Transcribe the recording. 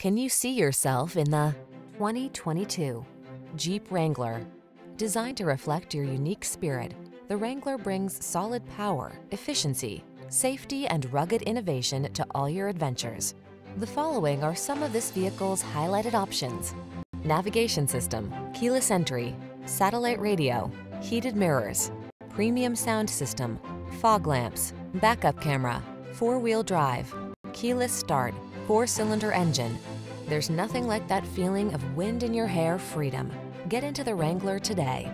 Can you see yourself in the 2022 Jeep Wrangler? Designed to reflect your unique spirit, the Wrangler brings solid power, efficiency, safety, and rugged innovation to all your adventures. The following are some of this vehicle's highlighted options. Navigation system, keyless entry, satellite radio, heated mirrors, premium sound system, fog lamps, backup camera, four-wheel drive, keyless start, four-cylinder engine. There's nothing like that feeling of wind in your hair freedom. Get into the Wrangler today.